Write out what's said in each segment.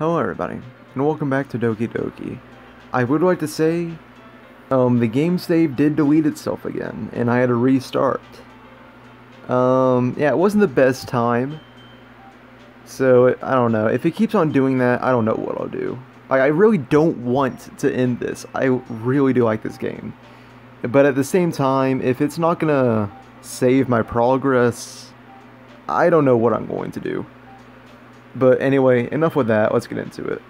Hello everybody, and welcome back to Doki Doki. I would like to say, um, the game save did delete itself again, and I had to restart. Um, yeah, it wasn't the best time, so I don't know. If it keeps on doing that, I don't know what I'll do. Like, I really don't want to end this. I really do like this game. But at the same time, if it's not gonna save my progress, I don't know what I'm going to do. But anyway, enough with that, let's get into it.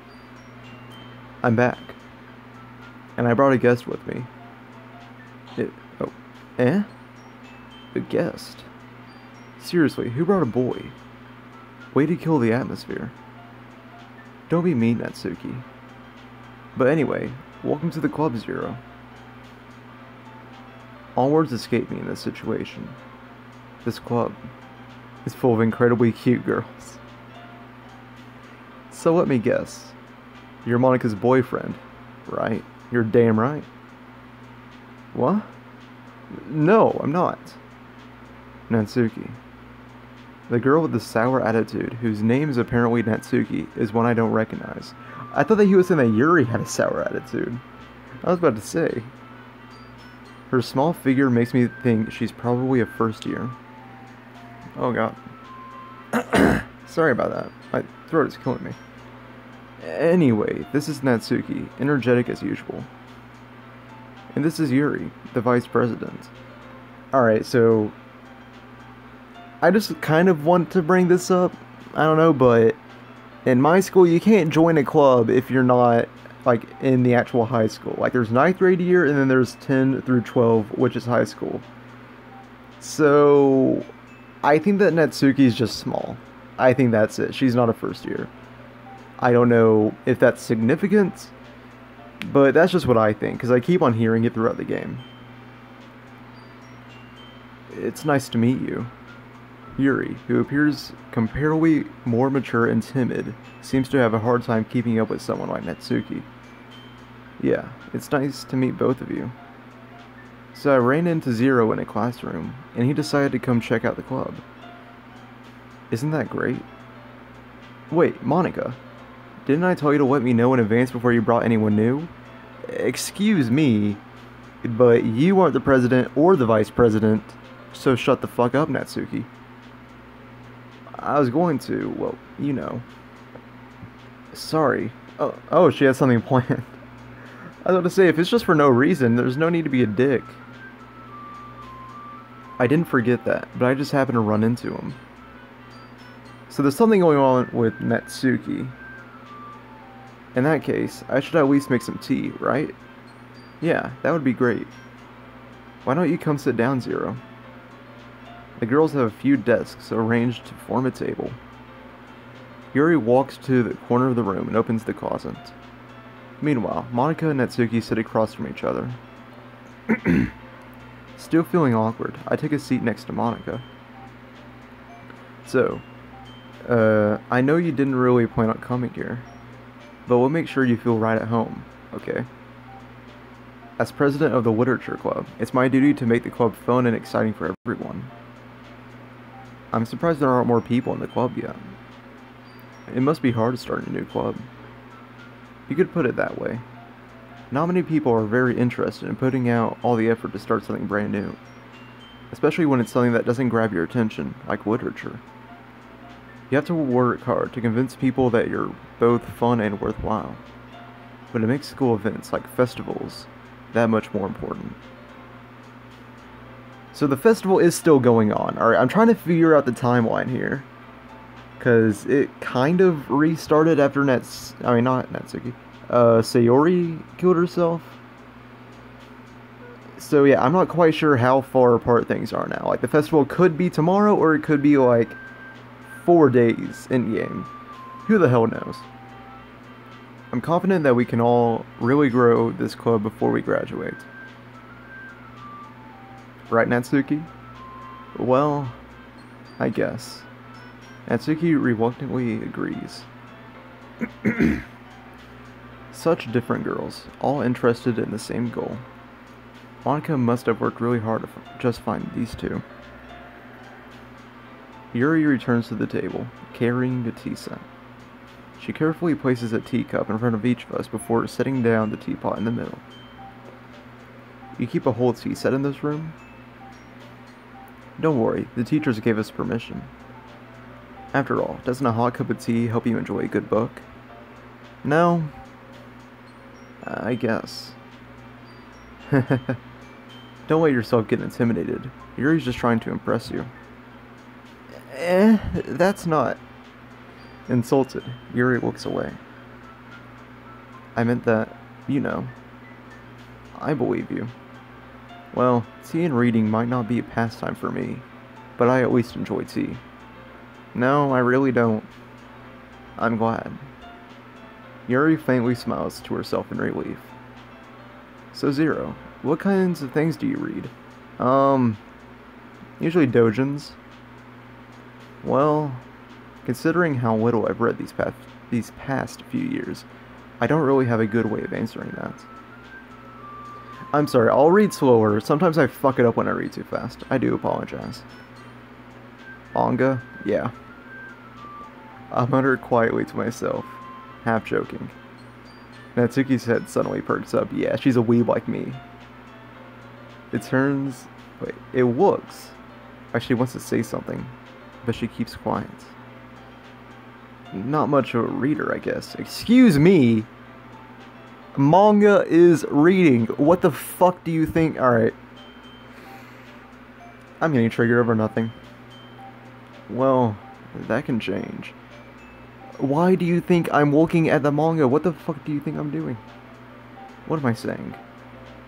I'm back. And I brought a guest with me. It, oh, eh? A guest? Seriously, who brought a boy? Way to kill the atmosphere. Don't be mean, Natsuki. But anyway, welcome to the Club Zero. All words escape me in this situation. This club is full of incredibly cute girls. So let me guess. You're Monika's boyfriend, right? You're damn right. What? No, I'm not. Natsuki. The girl with the sour attitude, whose name is apparently Natsuki, is one I don't recognize. I thought that he was saying that Yuri had a sour attitude. I was about to say. Her small figure makes me think she's probably a first year. Oh god. Sorry about that. My throat is killing me. Anyway, this is Natsuki, energetic as usual. And this is Yuri, the vice president. Alright, so. I just kind of want to bring this up. I don't know, but in my school, you can't join a club if you're not like in the actual high school. Like there's ninth grade year, and then there's 10 through 12, which is high school. So I think that Natsuki is just small. I think that's it. She's not a first year. I don't know if that's significant, but that's just what I think, because I keep on hearing it throughout the game. It's nice to meet you. Yuri, who appears comparably more mature and timid, seems to have a hard time keeping up with someone like Natsuki. Yeah, it's nice to meet both of you. So I ran into Zero in a classroom, and he decided to come check out the club. Isn't that great? Wait, Monika, didn't I tell you to let me know in advance before you brought anyone new? Excuse me, but you aren't the president or the vice president, so shut the fuck up, Natsuki. I was going to, well, you know. Sorry. Oh, oh she has something planned. I was about to say, if it's just for no reason, there's no need to be a dick. I didn't forget that, but I just happened to run into him. So there's something going on with Natsuki. In that case, I should at least make some tea, right? Yeah, that would be great. Why don't you come sit down, Zero? The girls have a few desks arranged to form a table. Yuri walks to the corner of the room and opens the closet. Meanwhile, Monika and Natsuki sit across from each other. Still feeling awkward, I take a seat next to Monika. So, uh, I know you didn't really plan on coming here, but we'll make sure you feel right at home, okay? As president of the Literature Club, it's my duty to make the club fun and exciting for everyone. I'm surprised there aren't more people in the club yet. It must be hard to start a new club. You could put it that way. Not many people are very interested in putting out all the effort to start something brand new. Especially when it's something that doesn't grab your attention, like literature. You have to work hard to convince people that you're both fun and worthwhile. But it makes school events like festivals that much more important. So the festival is still going on. Alright, I'm trying to figure out the timeline here. Because it kind of restarted after Nets... I mean, not Natsuki. Uh, Sayori killed herself. So yeah, I'm not quite sure how far apart things are now. Like, the festival could be tomorrow, or it could be, like, four days in-game. Who the hell knows? I'm confident that we can all really grow this club before we graduate. Right, Natsuki? Well, I guess. Natsuki reluctantly agrees. Such different girls, all interested in the same goal. Monika must have worked really hard to just find these two. Yuri returns to the table, carrying set. She carefully places a teacup in front of each of us before setting down the teapot in the middle. You keep a whole tea set in this room? Don't worry, the teachers gave us permission. After all, doesn't a hot cup of tea help you enjoy a good book? No? I guess. Don't let yourself get intimidated. Yuri's just trying to impress you. Eh, that's not. Insulted, Yuri looks away. I meant that, you know. I believe you. Well, tea and reading might not be a pastime for me, but I at least enjoy tea. No, I really don't. I'm glad. Yuri faintly smiles to herself in relief. So, Zero, what kinds of things do you read? Um, usually dojins. Well, considering how little I've read these past, these past few years, I don't really have a good way of answering that. I'm sorry, I'll read slower. Sometimes I fuck it up when I read too fast. I do apologize. Manga? Yeah. I muttered quietly to myself, half joking. Natsuki's head suddenly perks up. Yeah, she's a weeb like me. It turns... Wait, it looks like she wants to say something, but she keeps quiet. Not much of a reader, I guess. Excuse me! Manga is reading. What the fuck do you think? Alright. I'm getting triggered over nothing. Well, that can change. Why do you think I'm looking at the manga? What the fuck do you think I'm doing? What am I saying?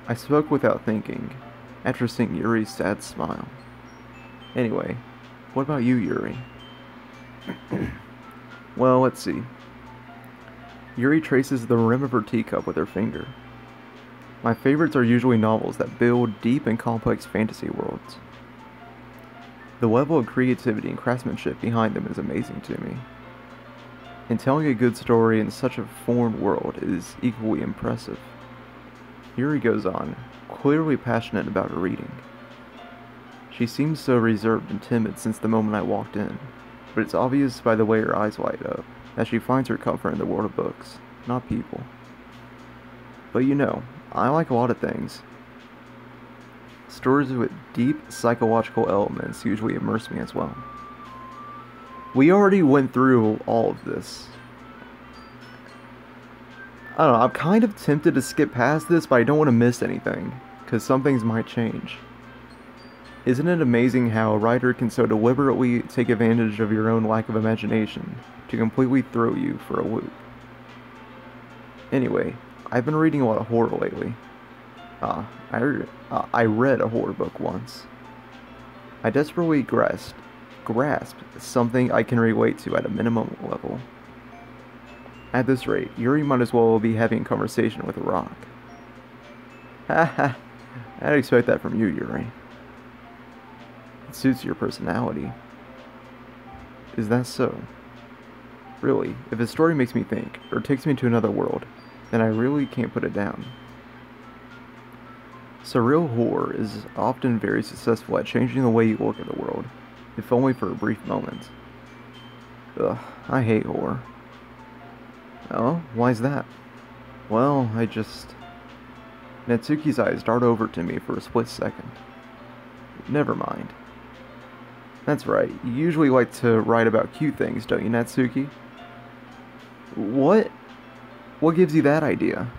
I spoke without thinking, after seeing Yuri's sad smile. Anyway, what about you, Yuri? well, let's see. Yuri traces the rim of her teacup with her finger. My favorites are usually novels that build deep and complex fantasy worlds. The level of creativity and craftsmanship behind them is amazing to me. And telling a good story in such a foreign world is equally impressive. Yuri goes on, clearly passionate about her reading. She seems so reserved and timid since the moment I walked in, but it's obvious by the way her eyes light up that she finds her comfort in the world of books, not people. But you know, I like a lot of things. Stories with deep psychological elements usually immerse me as well. We already went through all of this. I don't know, I'm kind of tempted to skip past this, but I don't want to miss anything, because some things might change. Isn't it amazing how a writer can so deliberately take advantage of your own lack of imagination to completely throw you for a loop? Anyway, I've been reading a lot of horror lately. Ah, uh, I, uh, I read a horror book once. I desperately grasped, grasped something I can relate to at a minimum level. At this rate, Yuri might as well be having a conversation with a rock. Haha, I'd expect that from you, Yuri. It suits your personality. Is that so? Really, if a story makes me think, or takes me to another world, then I really can't put it down. Surreal horror is often very successful at changing the way you look at the world, if only for a brief moment. Ugh, I hate horror. Oh, why's that? Well, I just... Natsuki's eyes dart over to me for a split second. Never mind. That's right, you usually like to write about cute things, don't you, Natsuki? What? What gives you that idea?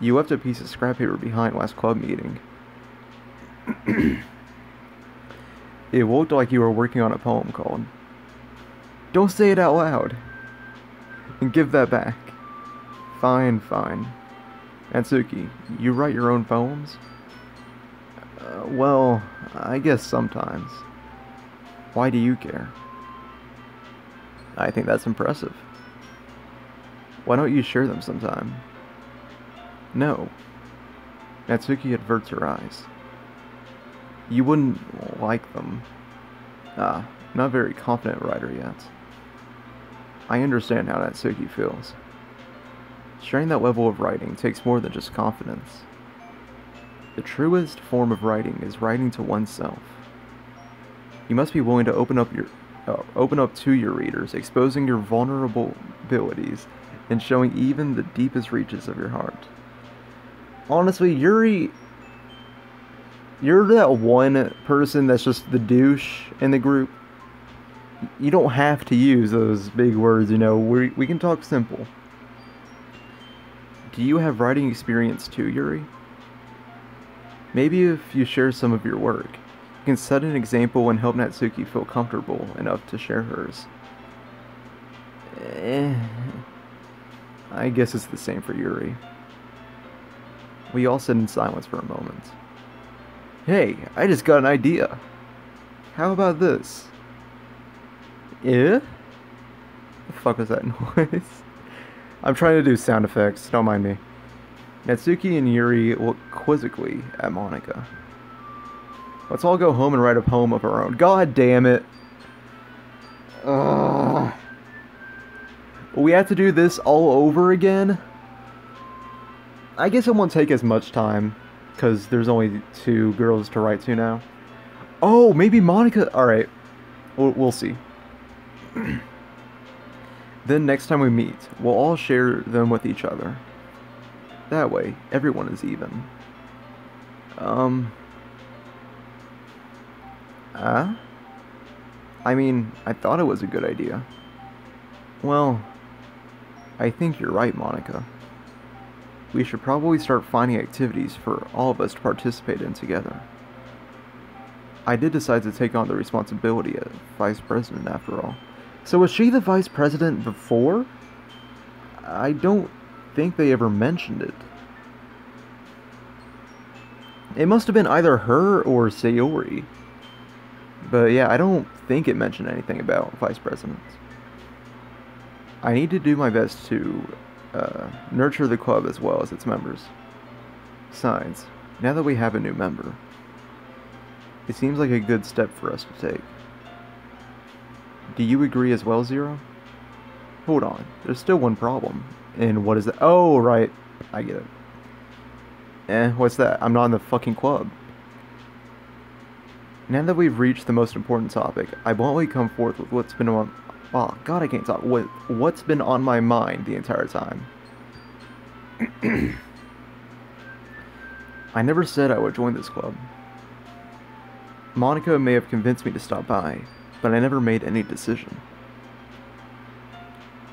You left a piece of scrap paper behind last club meeting. it looked like you were working on a poem called. Don't say it out loud. And give that back. Fine, fine. Natsuki, you write your own poems? Uh, well, I guess sometimes. Why do you care? I think that's impressive. Why don't you share them sometime? No. Natsuki averts her eyes. You wouldn't like them. Ah, not a very confident writer yet. I understand how Natsuki feels. Sharing that level of writing takes more than just confidence. The truest form of writing is writing to oneself. You must be willing to open up your uh, open up to your readers, exposing your vulnerabilities and showing even the deepest reaches of your heart. Honestly, Yuri, you're that one person that's just the douche in the group. You don't have to use those big words, you know. We we can talk simple. Do you have writing experience too, Yuri? Maybe if you share some of your work, you can set an example and help Natsuki feel comfortable enough to share hers. Eh, I guess it's the same for Yuri. We all sit in silence for a moment. Hey, I just got an idea. How about this? Yeah? The fuck was that noise? I'm trying to do sound effects, don't mind me. Natsuki and Yuri look quizzically at Monika. Let's all go home and write a poem of our own. God damn it. Ugh. We have to do this all over again? I guess it won't take as much time, because there's only two girls to write to now. Oh, maybe Monika... Alright, we'll, we'll see. then next time we meet, we'll all share them with each other. That way, everyone is even. Um... Ah? I mean, I thought it was a good idea. Well, I think you're right, Monika. We should probably start finding activities for all of us to participate in together. I did decide to take on the responsibility of vice president after all. So was she the vice president before? I don't think they ever mentioned it. It must have been either her or Sayori. But yeah, I don't think it mentioned anything about vice presidents. I need to do my best to uh, nurture the club as well as its members. Besides, now that we have a new member, it seems like a good step for us to take. Do you agree as well, Zero? Hold on, there's still one problem. And what is that? Oh, right. I get it. Eh, what's that? I'm not in the fucking club. Now that we've reached the most important topic, I bluntly come forth with what's been on Oh, God, I can't talk. What, what's been on my mind the entire time? I never said I would join this club. Monika may have convinced me to stop by, but I never made any decision.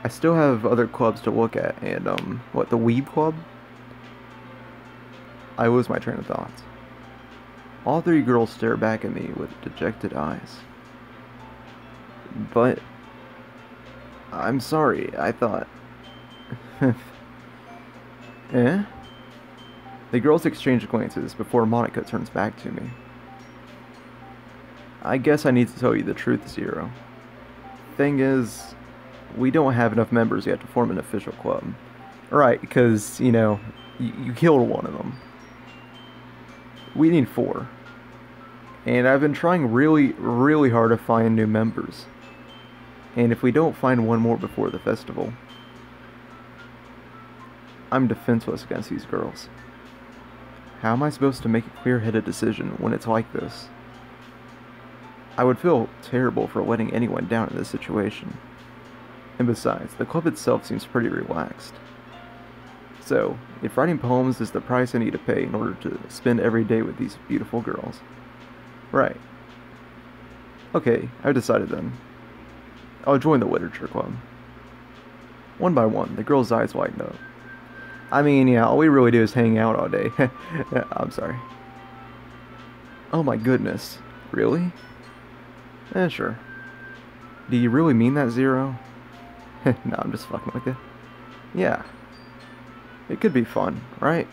I still have other clubs to look at, and, um, what, the Weeb Club? I lose my train of thought. All three girls stare back at me with dejected eyes. But I'm sorry, I thought. eh? The girls exchange glances before Monika turns back to me. I guess I need to tell you the truth, Zero. Thing is, we don't have enough members yet to form an official club. Right, because, you know, you killed one of them. We need four. And I've been trying really, really hard to find new members. And if we don't find one more before the festival, I'm defenseless against these girls. How am I supposed to make a clear-headed decision when it's like this? I would feel terrible for letting anyone down in this situation. And besides, the club itself seems pretty relaxed. So, if writing poems is the price I need to pay in order to spend every day with these beautiful girls. Right. Okay, I've decided then. I'll join the literature club. One by one, the girl's eyes widen up. I mean, yeah, all we really do is hang out all day. I'm sorry. Oh my goodness. Really? Eh, sure. Do you really mean that, Zero? no, I'm just fucking with you. Yeah. It could be fun, right?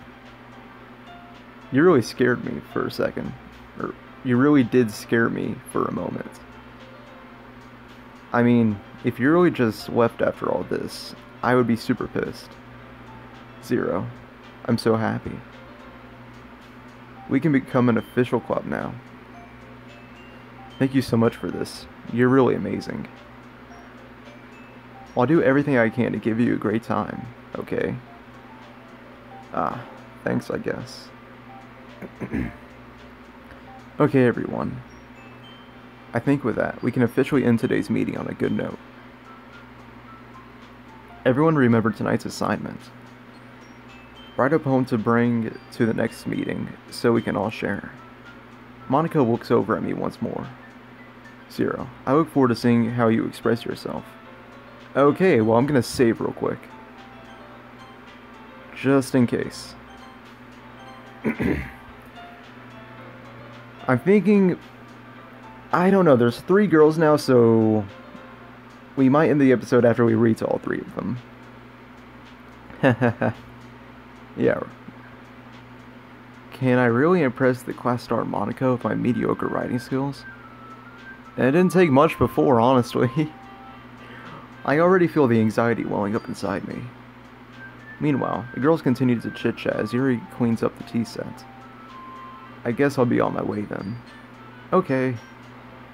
You really scared me for a second. Or, you really did scare me for a moment. I mean, if you really just left after all this, I would be super pissed. Zero. I'm so happy. We can become an official club now. Thank you so much for this. You're really amazing. I'll do everything I can to give you a great time, okay? Ah, thanks, I guess. okay, everyone. I think with that, we can officially end today's meeting on a good note. Everyone remember tonight's assignment. Write a poem to bring to the next meeting so we can all share. Monika looks over at me once more. Zero, I look forward to seeing how you express yourself. Okay, well, I'm gonna save real quick. Just in case. I'm thinking. I don't know, there's three girls now, so. We might end the episode after we read to all three of them. yeah. Can I really impress the class star Monika with my mediocre writing skills? it didn't take much before, honestly. I already feel the anxiety welling up inside me. Meanwhile, the girls continue to chit chat as Yuri cleans up the tea set. I guess I'll be on my way then. Okay.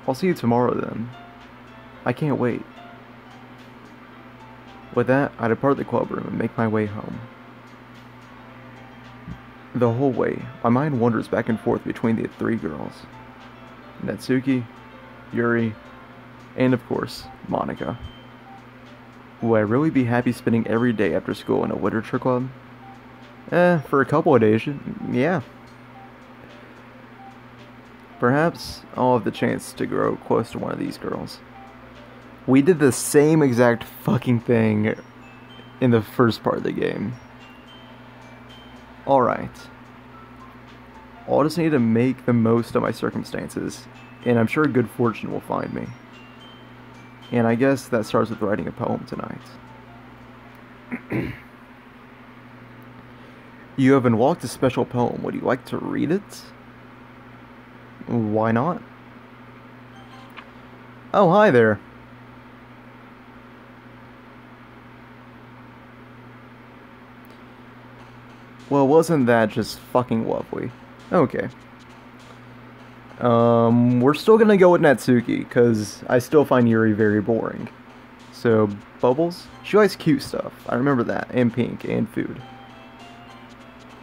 I'll see you tomorrow then. I can't wait. With that, I depart the club room and make my way home. The whole way, my mind wanders back and forth between the three girls. Natsuki, Yuri, and of course, Monika. Will I really be happy spending every day after school in a literature club? Eh, for a couple of days, yeah. Perhaps I'll have the chance to grow close to one of these girls. We did the same exact fucking thing in the first part of the game. Alright. I'll just need to make the most of my circumstances, and I'm sure good fortune will find me. And I guess that starts with writing a poem tonight. you have unlocked a special poem. Would you like to read it? Why not? Oh, hi there. Well, wasn't that just fucking lovely? Okay. Um, we're still gonna go with Natsuki, because I still find Yuri very boring. So, Bubbles? She likes cute stuff. I remember that. And pink, and food.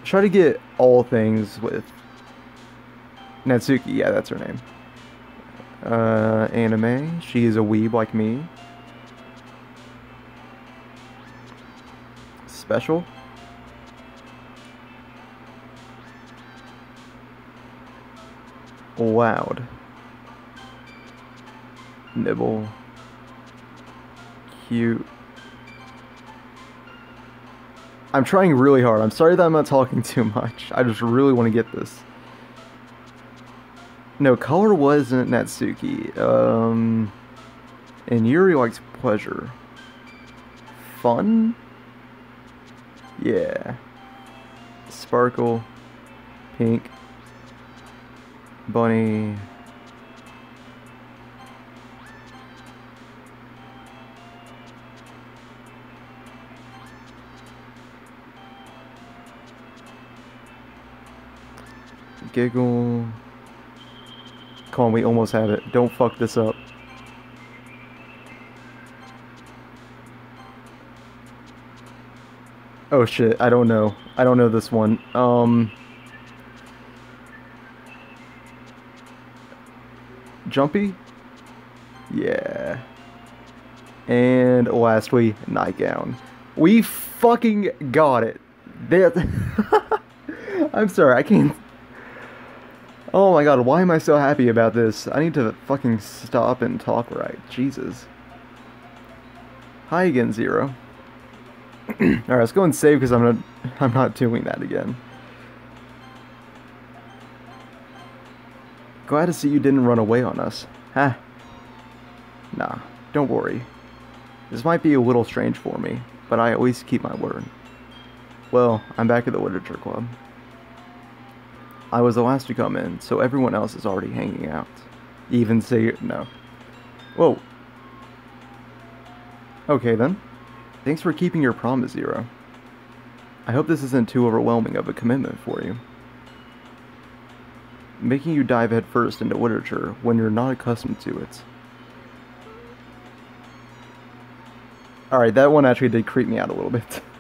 Try to get all things with Natsuki, yeah, that's her name. Uh, anime. She is a weeb like me. Special. Loud. Nibble. Cute. I'm trying really hard. I'm sorry that I'm not talking too much. I just really want to get this. No, color wasn't Natsuki. Um, and Yuri likes pleasure. Fun? Yeah. Sparkle. Pink. Bunny. Giggle. Come on, we almost have it. Don't fuck this up. Oh shit, I don't know. I don't know this one. Um... Jumpy? Yeah. And lastly, nightgown. We fucking got it. I'm sorry, I can't Oh my god, why am I so happy about this? I need to fucking stop and talk right. Jesus. Hi again, Zero. Alright, let's go and save because I'm not I'm not doing that again. Glad to see you didn't run away on us. Huh? Nah, don't worry. This might be a little strange for me, but I always keep my word. Well, I'm back at the Literature Club. I was the last to come in, so everyone else is already hanging out. Even say no. Whoa. Okay then. Thanks for keeping your promise, Zero. I hope this isn't too overwhelming of a commitment for you. Making you dive headfirst into literature when you're not accustomed to it. Alright, that one actually did creep me out a little bit.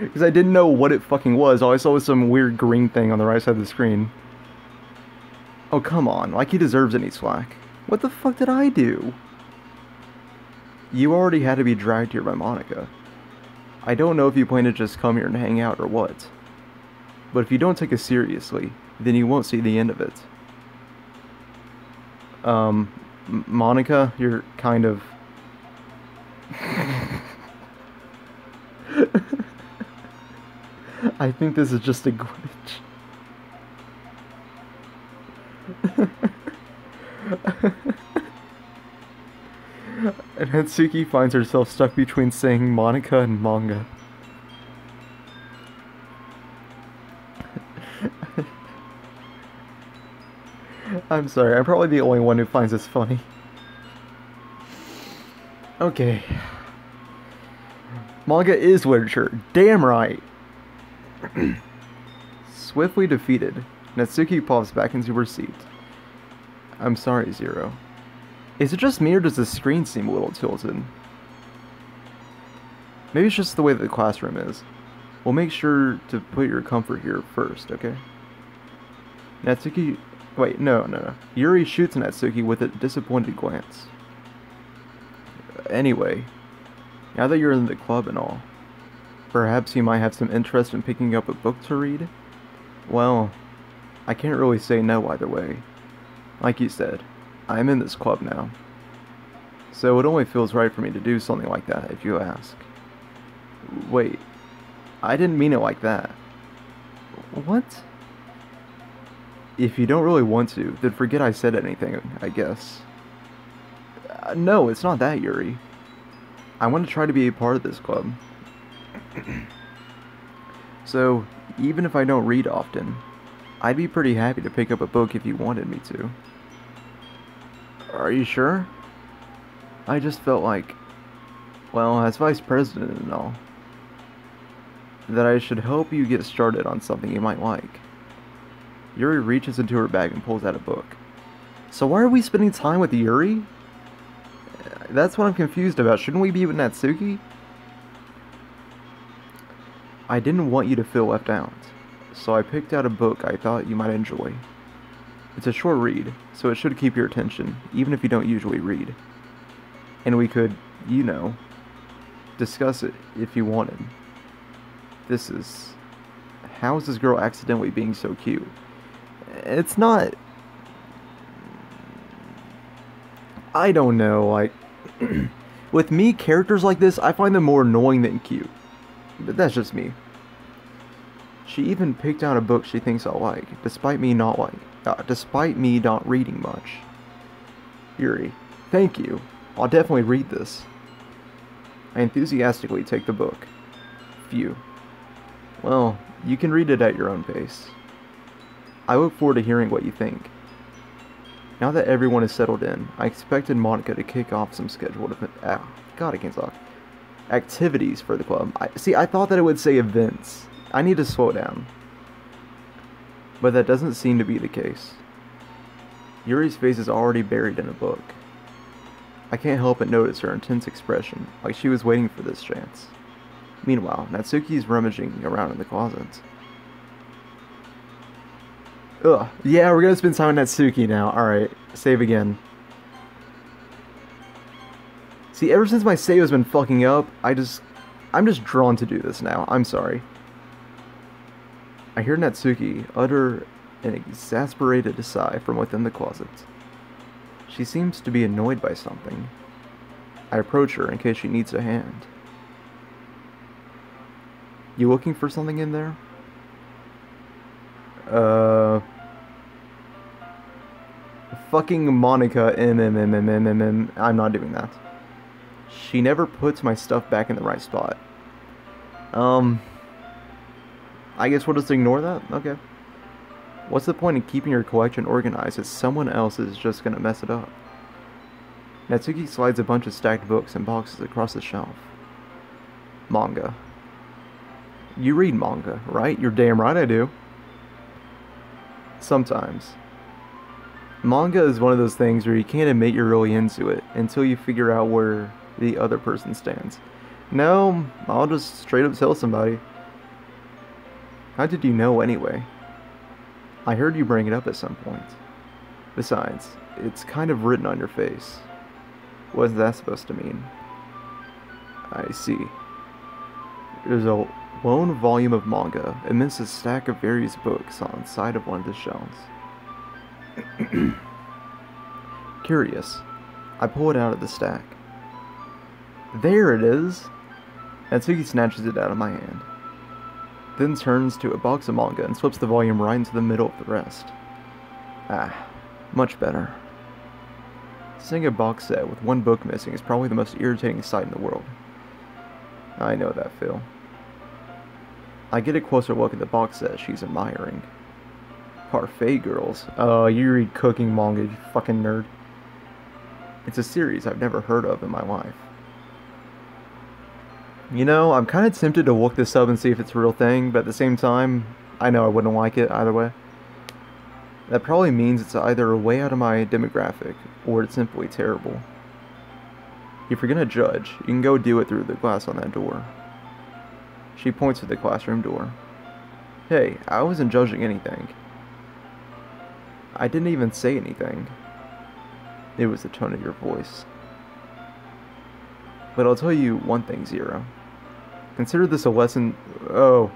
Because I didn't know what it fucking was. All I saw was some weird green thing on the right side of the screen. Oh, come on. Like he deserves any slack. What the fuck did I do? You already had to be dragged here by Monika. I don't know if you plan to just come here and hang out or what. But if you don't take it seriously, then you won't see the end of it. Um, M- Monika, you're kind of. I think this is just a glitch. and Natsuki finds herself stuck between saying Monika and manga. I'm sorry, I'm probably the only one who finds this funny. Okay. Manga is literature. Damn right. Swiftly defeated, Natsuki pops back into her seat. I'm sorry, Zero. Is it just me or does the screen seem a little tilted? Maybe it's just the way that the classroom is. We'll make sure to put your comfort here first, okay? Natsuki. Wait, no, no, no. Yuri shoots Natsuki with a disappointed glance. Anyway, now that you're in the club and all, perhaps you might have some interest in picking up a book to read? Well, I can't really say no either way. Like you said, I'm in this club now. So it only feels right for me to do something like that, if you ask. Wait, I didn't mean it like that. What? If you don't really want to, then forget I said anything, I guess. Uh, no, it's not that, Yuri. I want to try to be a part of this club. so, even if I don't read often, I'd be pretty happy to pick up a book if you wanted me to. Are you sure? I just felt like, well, as vice president and all, that I should help you get started on something you might like. Yuri reaches into her bag and pulls out a book. So why are we spending time with Yuri? That's what I'm confused about. Shouldn't we be with Natsuki? I didn't want you to feel left out, so I picked out a book I thought you might enjoy. It's a short read, so it should keep your attention, even if you don't usually read. And we could, you know, discuss it if you wanted. This is. How is this girl accidentally being so cute? It's not. I don't know, like. with me, characters like this, I find them more annoying than cute. But that's just me. She even picked out a book she thinks I'll like, despite me not like, uh, despite me not reading much. Yuri, thank you. I'll definitely read this. I enthusiastically take the book. Phew. Well, you can read it at your own pace. I look forward to hearing what you think. Now that everyone is settled in, I expected Monika to kick off some scheduled event. Ah, God, I can't talk. Activities for the club. I, see, I thought that it would say events. I need to slow down. But that doesn't seem to be the case. Yuri's face is already buried in a book. I can't help but notice her intense expression, like she was waiting for this chance. Meanwhile, Natsuki is rummaging around in the closet. Ugh. Yeah, we're gonna spend time with Natsuki now. Alright, save again. See, ever since my save has been fucking up, I just... I'm just drawn to do this now. I'm sorry. I hear Natsuki utter an exasperated sigh from within the closet. She seems to be annoyed by something. I approach her in case she needs a hand. You looking for something in there? Uh. Fucking Monika. M M M M M M M. Mm, mm, mm, I'm not doing that. She never puts my stuff back in the right spot. Um. I guess we'll just ignore that? Okay. What's the point in keeping your collection organized if someone else is just gonna mess it up? Natsuki slides a bunch of stacked books and boxes across the shelf. Manga. You read manga, right? You're damn right I do. Sometimes. Manga is one of those things where you can't admit you're really into it until you figure out where the other person stands. No, I'll just straight up tell somebody. How did you know anyway? I heard you bring it up at some point. Besides, it's kind of written on your face. What's that supposed to mean? I see. There's a lone volume of manga amidst a stack of various books on the side of one of the shelves. Curious, I pull it out of the stack. There it is! Natsuki snatches it out of my hand, then turns to a box of manga and slips the volume right into the middle of the rest. Ah, much better. Seeing a box set with one book missing is probably the most irritating sight in the world. I know that Phil. I get a closer look at the box set she's admiring. Parfait Girls. Oh, you read cooking manga, you fucking nerd. It's a series I've never heard of in my life. You know, I'm kind of tempted to look this up and see if it's a real thing, but at the same time, I know I wouldn't like it either way. That probably means it's either a way out of my demographic, or it's simply terrible. If you're gonna judge, you can go do it through the glass on that door. She points to the classroom door. Hey, I wasn't judging anything. I didn't even say anything. It was the tone of your voice. But I'll tell you one thing, Zero. Consider this a lesson. Oh.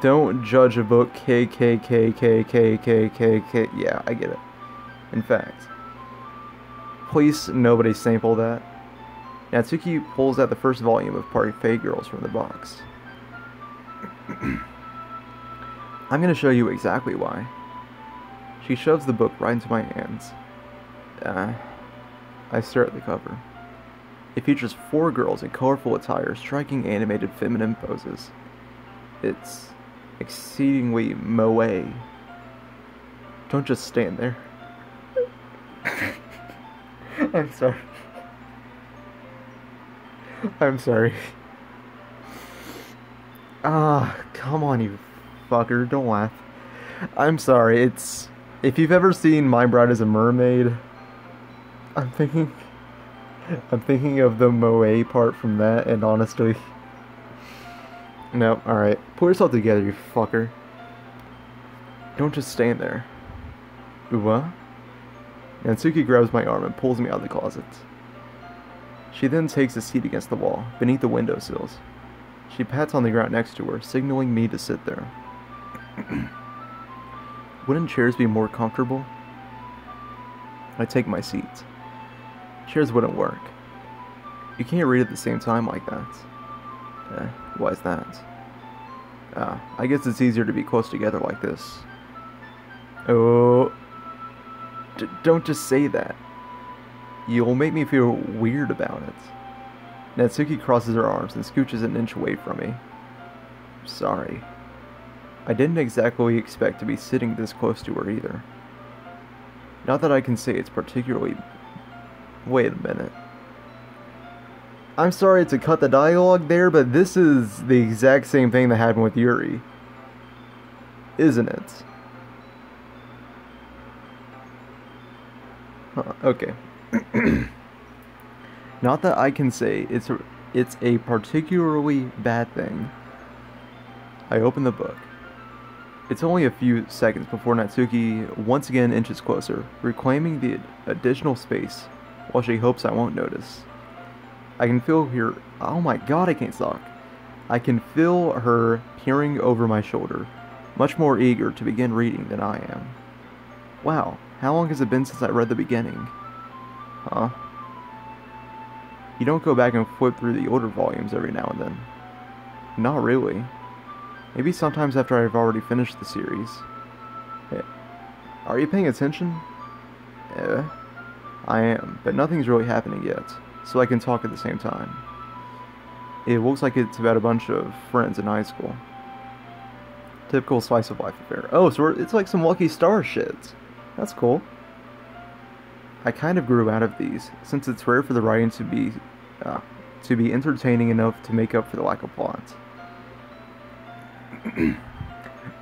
Don't judge a book K K K K K K K K. Yeah, I get it. In fact, please nobody sample that. Natsuki pulls out the first volume of Parfait Girls from the box. I'm going to show you exactly why. She shoves the book right into my hands. Uh, I stare at the cover. It features four girls in colorful attire striking animated feminine poses. It's exceedingly moe. Don't just stand there. I'm sorry. I'm sorry. Ah, come on, you fucker. Don't laugh. I'm sorry. It's. If you've ever seen My Bride Is a Mermaid, I'm thinking. I'm thinking of the Moe part from that, and honestly. No, alright. Pull yourself together, you fucker. Don't just stand there. What? Natsuki grabs my arm and pulls me out of the closet. She then takes a seat against the wall, beneath the windowsills. She pats on the ground next to her, signaling me to sit there. Wouldn't chairs be more comfortable? I take my seat. Chairs wouldn't work. You can't read at the same time like that. Eh, why is that? Ah, I guess it's easier to be close together like this. Oh. D don't just say that. You'll make me feel weird about it. Natsuki crosses her arms and scooches an inch away from me. Sorry. I didn't exactly expect to be sitting this close to her either. Not that I can say it's particularly... Wait a minute. I'm sorry to cut the dialogue there, but this is the exact same thing that happened with Yuri. Isn't it? Huh, okay. Not that I can say it's a, it's a particularly bad thing. I open the book. It's only a few seconds before Natsuki once again inches closer, reclaiming the additional space while she hopes I won't notice. I can feel her. Oh my god, I can't talk. I can feel her peering over my shoulder, much more eager to begin reading than I am. Wow, how long has it been since I read the beginning? Huh? You don't go back and flip through the older volumes every now and then. Not really. Maybe sometimes after I've already finished the series. Are you paying attention? Yeah, I am, but nothing's really happening yet, so I can talk at the same time. It looks like it's about a bunch of friends in high school. Typical slice of life affair. Oh, so it's like some Lucky Star shit. That's cool. I kind of grew out of these, since it's rare for the writing to be uh, to be entertaining enough to make up for the lack of plot.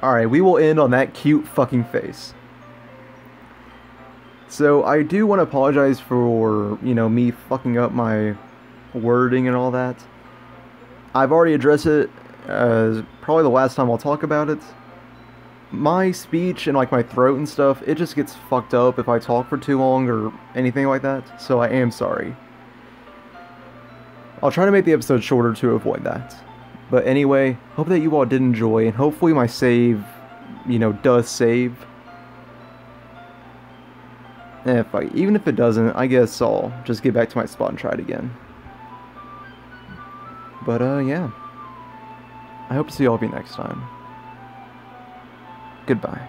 Alright, we will end on that cute fucking face. So I do want to apologize for, you know, me fucking up my wording and all that. I've already addressed it as probably the last time I'll talk about it. my speech and like my throat and stuff, it just gets fucked up if I talk for too long or anything like that. So I am sorry. I'll try to make the episode shorter to avoid that. But anyway, hope that you all did enjoy, and hopefully my save, you know, does save. And if I, even if it doesn't, I guess I'll just get back to my spot and try it again. But uh, yeah. I hope to see all of you next time. Goodbye.